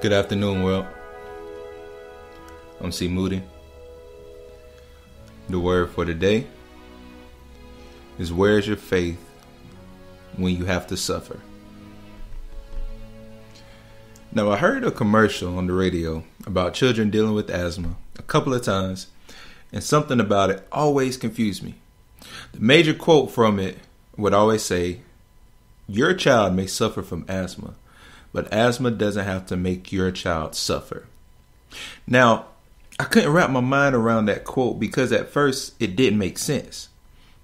Good afternoon, world. I'm C. Moody. The word for today is Where's your faith when you have to suffer? Now, I heard a commercial on the radio about children dealing with asthma a couple of times, and something about it always confused me. The major quote from it would always say, Your child may suffer from asthma but asthma doesn't have to make your child suffer. Now, I couldn't wrap my mind around that quote because at first it didn't make sense.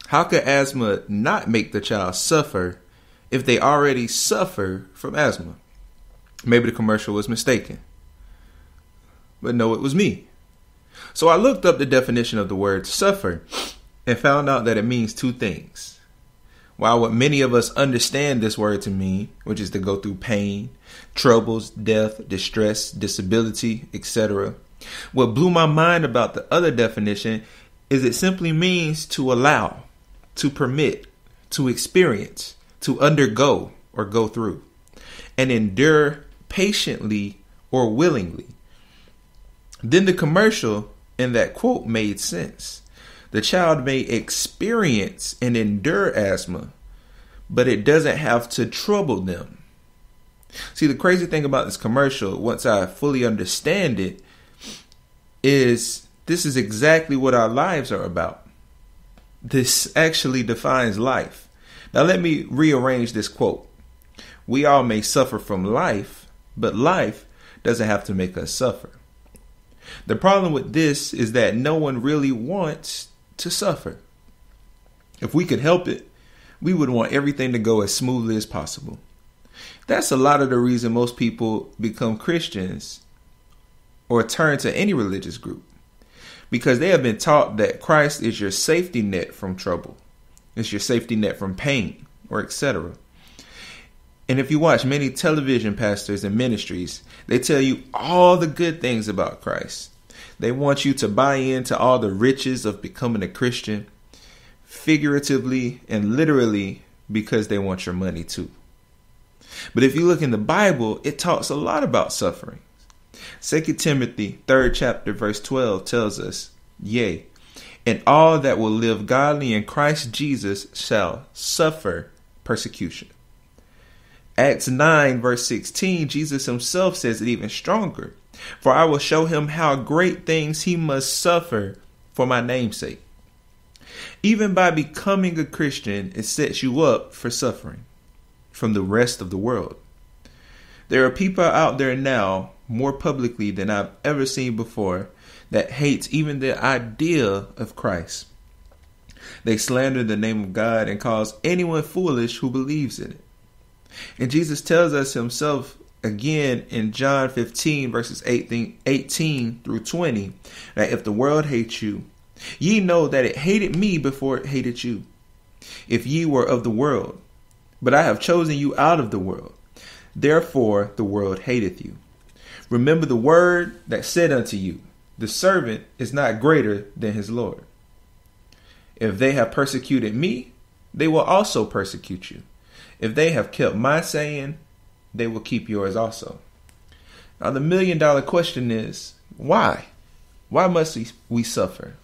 How could asthma not make the child suffer if they already suffer from asthma? Maybe the commercial was mistaken. But no, it was me. So I looked up the definition of the word suffer and found out that it means two things while what many of us understand this word to mean, which is to go through pain, troubles, death, distress, disability, etc., what blew my mind about the other definition is it simply means to allow, to permit, to experience, to undergo or go through, and endure patiently or willingly. Then the commercial in that quote made sense. The child may experience and endure asthma, but it doesn't have to trouble them. See, the crazy thing about this commercial, once I fully understand it, is this is exactly what our lives are about. This actually defines life. Now, let me rearrange this quote. We all may suffer from life, but life doesn't have to make us suffer. The problem with this is that no one really wants to suffer. If we could help it, we would want everything to go as smoothly as possible. That's a lot of the reason most people become Christians or turn to any religious group because they have been taught that Christ is your safety net from trouble. It's your safety net from pain or etc. And if you watch many television pastors and ministries, they tell you all the good things about Christ. They want you to buy into all the riches of becoming a Christian, figuratively and literally, because they want your money too. But if you look in the Bible, it talks a lot about suffering. 2 Timothy 3rd chapter verse 12 tells us, Yea, and all that will live godly in Christ Jesus shall suffer persecution. Acts 9 verse 16, Jesus himself says it even stronger. For I will show him how great things he must suffer for my namesake. Even by becoming a Christian, it sets you up for suffering from the rest of the world. There are people out there now, more publicly than I've ever seen before, that hates even the idea of Christ. They slander the name of God and calls anyone foolish who believes in it. And Jesus tells us himself again in John 15, verses 18, 18 through 20, that if the world hates you, ye know that it hated me before it hated you. If ye were of the world, but I have chosen you out of the world, therefore the world hateth you. Remember the word that said unto you, The servant is not greater than his Lord. If they have persecuted me, they will also persecute you. If they have kept my saying, they will keep yours also. Now, the million dollar question is why? Why must we, suffer?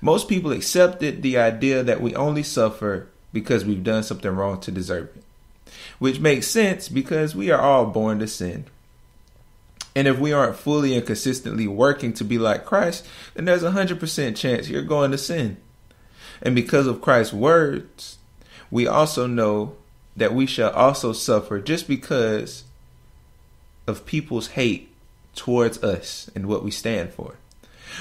Most people accepted the idea that we only suffer because we've done something wrong to deserve it, which makes sense because we are all born to sin. And if we aren't fully and consistently working to be like Christ, then there's a 100% chance you're going to sin. And because of Christ's words, we also know that we shall also suffer just because of people's hate towards us and what we stand for.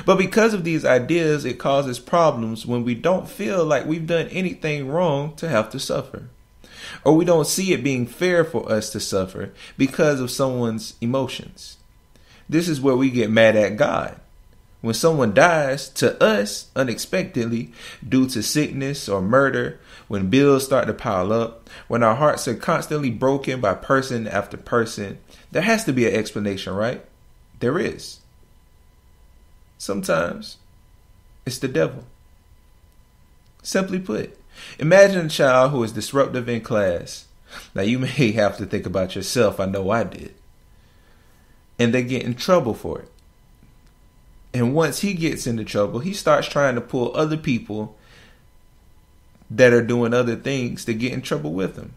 But because of these ideas, it causes problems when we don't feel like we've done anything wrong to have to suffer. Or we don't see it being fair for us to suffer because of someone's emotions. This is where we get mad at God. When someone dies to us unexpectedly due to sickness or murder, when bills start to pile up, when our hearts are constantly broken by person after person, there has to be an explanation, right? There is. Sometimes it's the devil. Simply put, imagine a child who is disruptive in class. Now, you may have to think about yourself. I know I did. and they get in trouble for it. And once he gets into trouble, he starts trying to pull other people that are doing other things to get in trouble with him.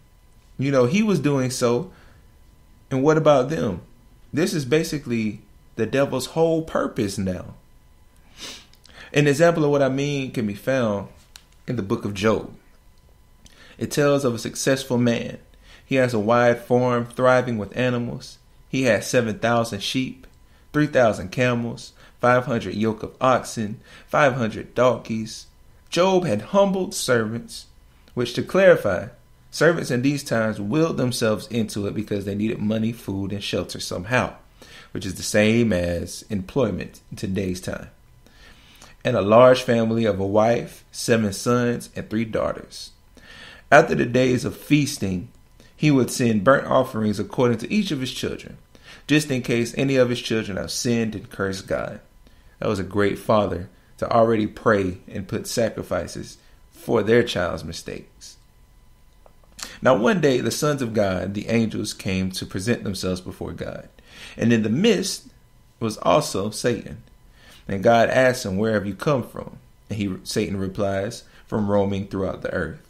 You know, he was doing so, and what about them? This is basically the devil's whole purpose now. An example of what I mean can be found in the book of Job. It tells of a successful man. He has a wide farm thriving with animals. He has 7,000 sheep, 3,000 camels, 500 yoke of oxen, 500 donkeys. Job had humbled servants, which to clarify, servants in these times willed themselves into it because they needed money, food, and shelter somehow, which is the same as employment in today's time. And a large family of a wife, seven sons, and three daughters. After the days of feasting, he would send burnt offerings according to each of his children, just in case any of his children have sinned and cursed God. That was a great father to already pray and put sacrifices for their child's mistakes. Now, one day, the sons of God, the angels, came to present themselves before God. And in the midst was also Satan. And God asked him, Where have you come from? And he, Satan replies, From roaming throughout the earth.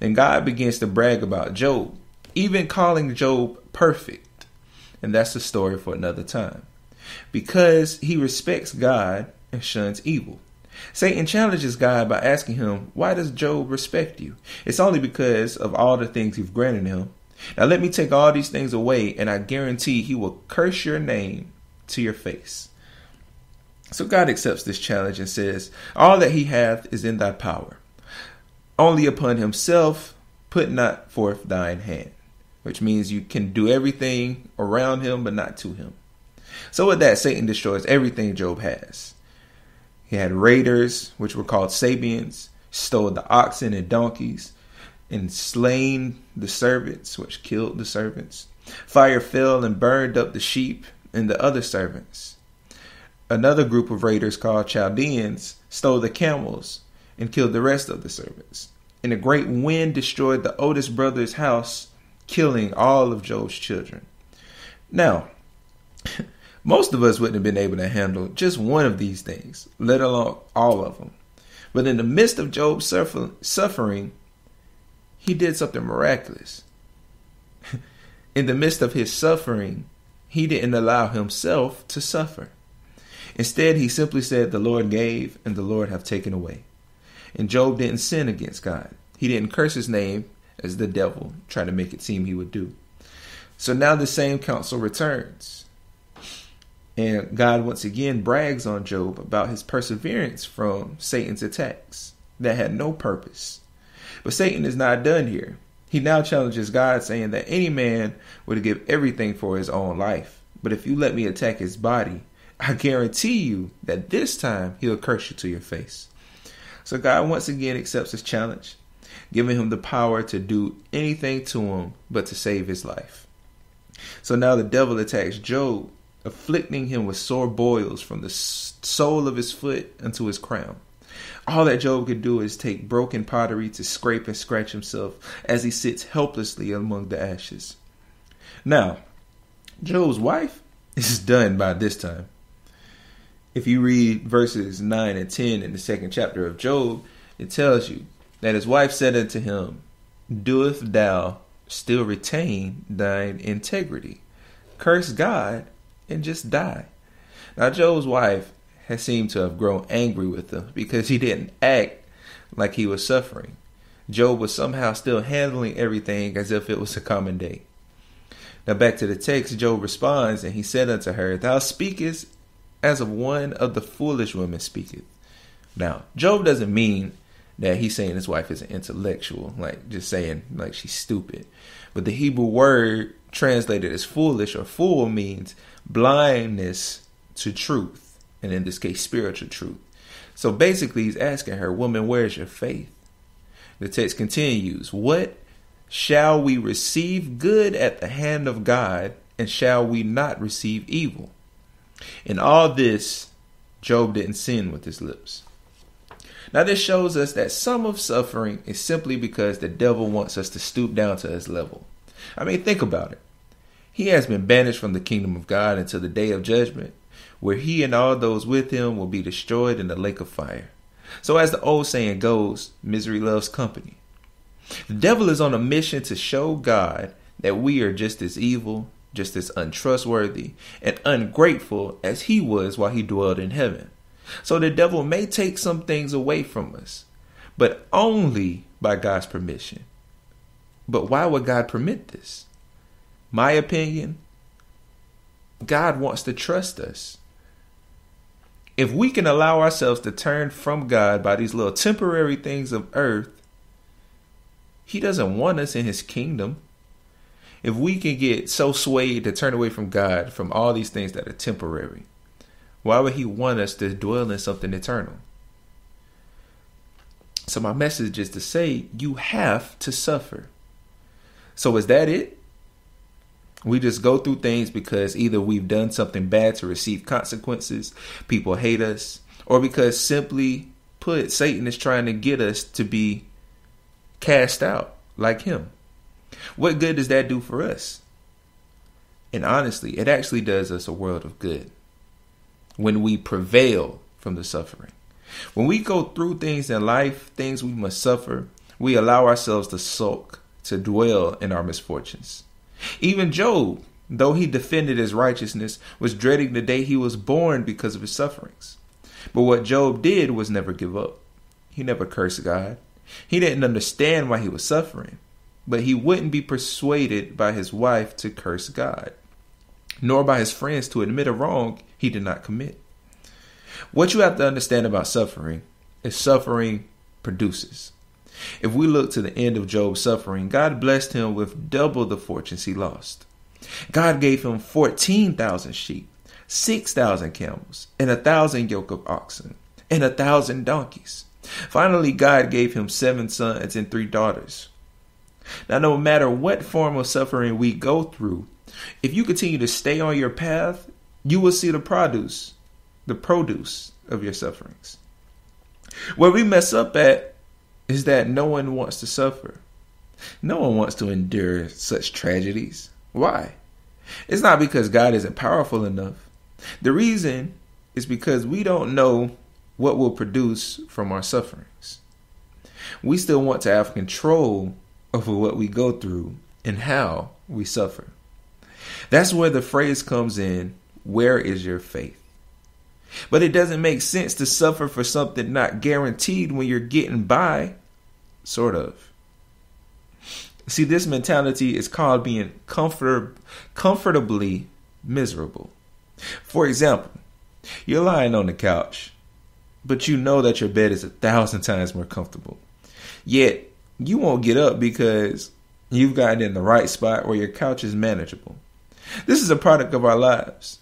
Then God begins to brag about Job, even calling Job perfect. And that's a story for another time because he respects God and shuns evil. Satan challenges God by asking him, Why does Job respect you? It's only because of all the things you've granted him. Now let me take all these things away, and I guarantee he will curse your name to your face. So God accepts this challenge and says, All that he hath is in thy power. Only upon himself put not forth thine hand, which means you can do everything around him, but not to him. So with that, Satan destroys everything Job has. He had raiders, which were called Sabeans, stole the oxen and donkeys, and slain the servants, which killed the servants. Fire fell and burned up the sheep and the other servants. Another group of raiders called Chaldeans stole the camels and killed the rest of the servants. And a great wind destroyed the oldest brother's house, killing all of Job's children. Now, Most of us wouldn't have been able to handle just one of these things, let alone all of them. But in the midst of Job's suffering, he did something miraculous. in the midst of his suffering, he didn't allow himself to suffer. Instead, he simply said, The Lord gave, and the Lord have taken away. And Job didn't sin against God. He didn't curse his name as the devil tried to make it seem he would do. So now the same counsel returns. And God once again brags on Job about his perseverance from Satan's attacks that had no purpose. But Satan is not done here. He now challenges God, saying that any man would give everything for his own life. But if you let me attack his body, I guarantee you that this time he'll curse you to your face. So God once again accepts his challenge, giving him the power to do anything to him but to save his life. So now the devil attacks Job afflicting him with sore boils from the sole of his foot unto his crown. All that Job could do is take broken pottery to scrape and scratch himself as he sits helplessly among the ashes. Now, Job's wife is done by this time. If you read verses 9 and 10 in the second chapter of Job, it tells you that his wife said unto him, Doeth thou still retain thine integrity? Curse God and just die. Now, Job's wife has seemed to have grown angry with him because he didn't act like he was suffering. Job was somehow still handling everything as if it was a common day. Now, back to the text, Job responds, and he said unto her, Thou speakest as of one of the foolish women speaketh. Now, Job doesn't mean that he's saying his wife is an intellectual, like just saying like she's stupid. But the Hebrew word translated as foolish or fool means blindness to truth, and in this case, spiritual truth. So basically, he's asking her, Woman, where's your faith? The text continues, What shall we receive good at the hand of God, and shall we not receive evil? In all this, Job didn't sin with his lips. Now, this shows us that some of suffering is simply because the devil wants us to stoop down to his level. I mean, think about it. He has been banished from the kingdom of God until the day of judgment, where he and all those with him will be destroyed in the lake of fire. So, as the old saying goes, misery loves company. The devil is on a mission to show God that we are just as evil, just as untrustworthy, and ungrateful as he was while he dwelled in heaven. So the devil may take some things away from us, but only by God's permission. But why would God permit this? My opinion, God wants to trust us. If we can allow ourselves to turn from God by these little temporary things of earth, He doesn't want us in His kingdom. If we can get so swayed to turn away from God from all these things that are temporary, why would He want us to dwell in something eternal? So, my message is to say you have to suffer. So, is that it? We just go through things because either we've done something bad to receive consequences, people hate us, or because simply put, Satan is trying to get us to be cast out like him. What good does that do for us? And honestly, it actually does us a world of good when we prevail from the suffering. When we go through things in life, things we must suffer, we allow ourselves to sulk, to dwell in our misfortunes. Even Job, though he defended his righteousness, was dreading the day he was born because of his sufferings. But what Job did was never give up. He never cursed God. He didn't understand why he was suffering, but he wouldn't be persuaded by his wife to curse God nor by his friends to admit a wrong he did not commit. What you have to understand about suffering is suffering produces. If we look to the end of Job's suffering, God blessed him with double the fortunes he lost. God gave him 14,000 sheep, 6,000 camels, and a thousand yoke of oxen, and a thousand donkeys. Finally, God gave him seven sons and three daughters. Now, no matter what form of suffering we go through, if you continue to stay on your path, you will see the produce, the produce of your sufferings. Where we mess up at is that no one wants to suffer. No one wants to endure such tragedies. Why? It's not because God isn't powerful enough. The reason is because we don't know what will produce from our sufferings. We still want to have control over what we go through and how we suffer. That's where the phrase comes in where is your faith? But it doesn't make sense to suffer for something not guaranteed when you're getting by. Sort of. See, this mentality is called being comfort- comfortably miserable. For example, you're lying on the couch, but you know that your bed is a thousand times more comfortable. Yet, you won't get up because you've gotten in the right spot where your couch is manageable. This is a product of our lives.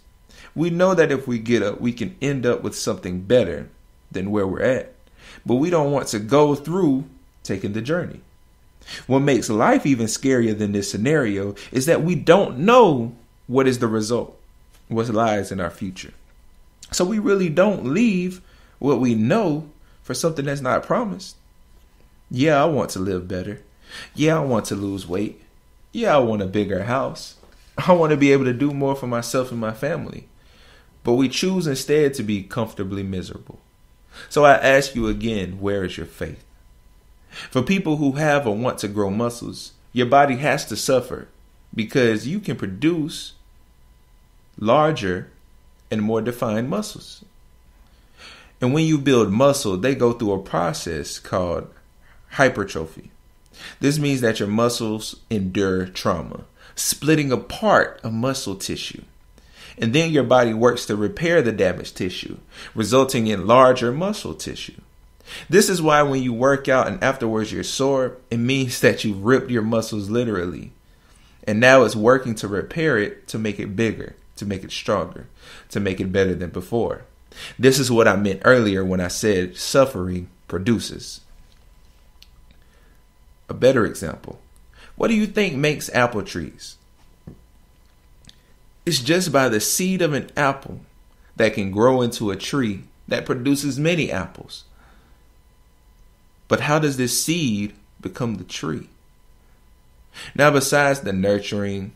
We know that if we get up, we can end up with something better than where we're at. But we don't want to go through taking the journey. What makes life even scarier than this scenario is that we don't know what is the result, what lies in our future. So we really don't leave what we know for something that's not promised. Yeah, I want to live better. Yeah, I want to lose weight. Yeah, I want a bigger house. I want to be able to do more for myself and my family. But we choose instead to be comfortably miserable. So I ask you again, where is your faith? For people who have or want to grow muscles, your body has to suffer because you can produce larger and more defined muscles. And when you build muscle, they go through a process called hypertrophy. This means that your muscles endure trauma splitting apart a muscle tissue. And then your body works to repair the damaged tissue, resulting in larger muscle tissue. This is why when you work out and afterwards you're sore, it means that you've ripped your muscles literally. And now it's working to repair it to make it bigger, to make it stronger, to make it better than before. This is what I meant earlier when I said suffering produces. A better example what do you think makes apple trees? It's just by the seed of an apple that can grow into a tree that produces many apples. But how does this seed become the tree? Now, besides the nurturing,